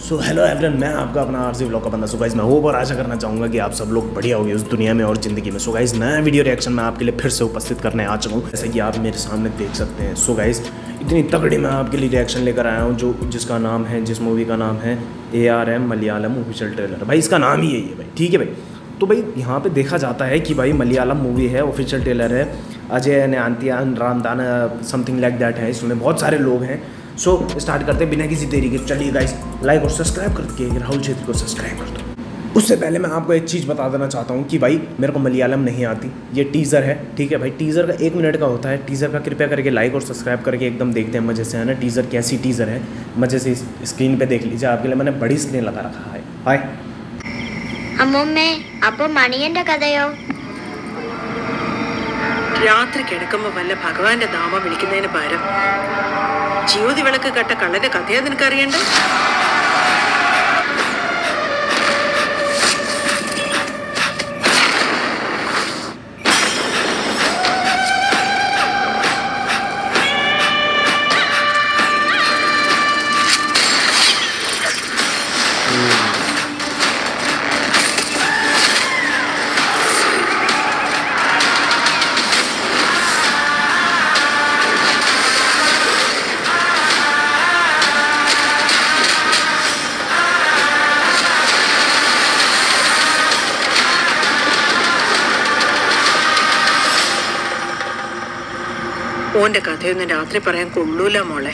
So hello everyone मैं आपका अपना आरसी ब्लॉग का बंदा। सो गाइस मैं होप और आशा करना चाहूँगा कि आप सब लोग बढ़िया होंगे उस दुनिया में और ज़िंदगी में। सो नया वीडियो रिएक्शन मैं आपके लिए फिर से उपस्थित करने आ चुका हूँ। जैसे कि आप मेरे सामने देख सकते हैं। सो इतनी तगड़ी मैं आपके लिए रिएक्शन लेकर आया हूँ, जो जिसका नाम है, जिस मूवी का नाम है A R M Malayalam official trailer भाई, इसका नाम ही यही है भाई। ठीक है भाई? तो भाई, यहाँ पे देखा जाता है कि भाई मलयालम मूवी है ऑफिशियल ट्रेलर है। अजय न्यांतियान रामदान समथिंग लाइक दैट है। इसमें बहुत सारे लोग हैं। सो so, स्टार्ट करते हैं बिना किसी देरी के चलिए गाइस लाइक और सब्सक्राइब करके राहुल छेत्री को सब्सक्राइब कर दो उससे पहले मैं आपको एक चीज़ बता देना चाहता हूँ कि भाई मेरे को मलयालम नहीं आती ये टीज़र है ठीक है भाई टीज़र का एक मिनट का होता है टीज़र का कृपया करके लाइक और सब्सक्राइब करके एकदम देखते हैं मज़े से है ना टीज़र कैसी टीज़र है मज़े से स्क्रीन पे देख लीजिए आपके लिए मैंने बड़ी स्क्रीन लगा रखा है हाय അമ്മൂമ്മേ അപ്പൊ മണിയന്റെ കഥയോ രാത്രി കിടക്കുമ്പോ വല്ല ഭഗവാന്റെ നാമം വിളിക്കുന്നതിന് പകരം ജീവിതവിളക്ക് കെട്ട കള്ളന്റെ കഥയാ നിനക്കറിയണ്ടേ അറിയണ്ടേ ഓന്റെ കഥയൊന്നും രാത്രി പറയാൻ കൊള്ളൂല മോളെ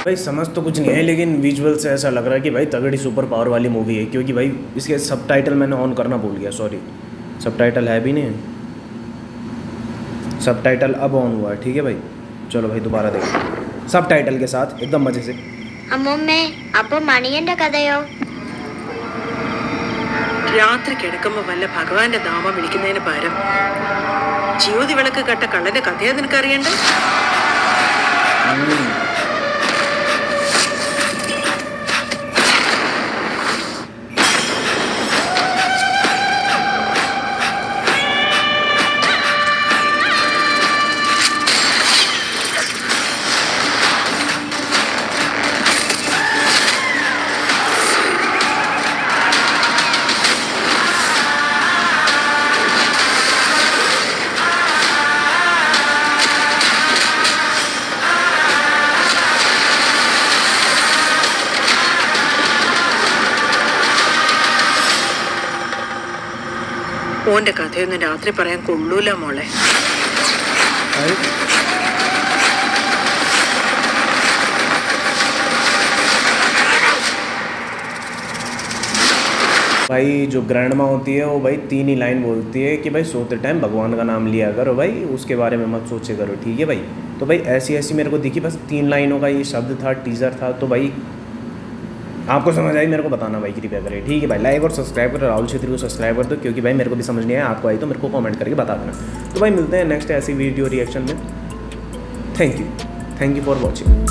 भाई समझ तो कुछ नहीं है लेकिन विजुअल से ऐसा लग रहा है कि भाई तगड़ी सुपर पावर वाली मूवी है क्योंकि भाई इसके सब टाइटल मैंने ऑन करना भूल गया सॉरी सब टाइटल है भी नहीं सब टाइटल अब ऑन हुआ है ठीक है भाई चलो भाई दोबारा देखते सब टाइटल के साथ एकदम मज़े से അമ്മൂമ്മേ അപ്പൊ മണിയന്റെ കഥയോ രാത്രി കിടക്കുമ്പോ വല്ല ഭഗവാന്റെ നാമം വിളിക്കുന്നതിന് പകരം ജ്യോതി വിളക്ക് കെട്ട കള്ളന്റെ കഥയാ നിനക്ക് ഓന്റെ കഥയൊന്നും രാത്രി പറയാൻ കൊള്ളൂല മോളെ भाई भाई जो ग्रैंड माँ होती है वो भाई तीन ही लाइन बोलती है कि भाई सोते टाइम भगवान का नाम लिया करो भाई उसके बारे में मत सोचे करो ठीक है भाई तो भाई ऐसी ऐसी मेरे को दिखी बस तीन लाइनों का ये शब्द था टीज़र था तो भाई आपको समझ आई, मेरे को बताना भाई कृपया करें। ठीक है भाई लाइक और सब्सक्राइब कर, राहुल छेत्री को सब्सक्राइब कर दो, क्योंकि भाई मेरे को भी समझ नहीं आया, आपको आई तो मेरे को कमेंट करके बता देना। तो भाई मिलते हैं नेक्स्ट ऐसी वीडियो रिएक्शन में। Thank you thank you for watching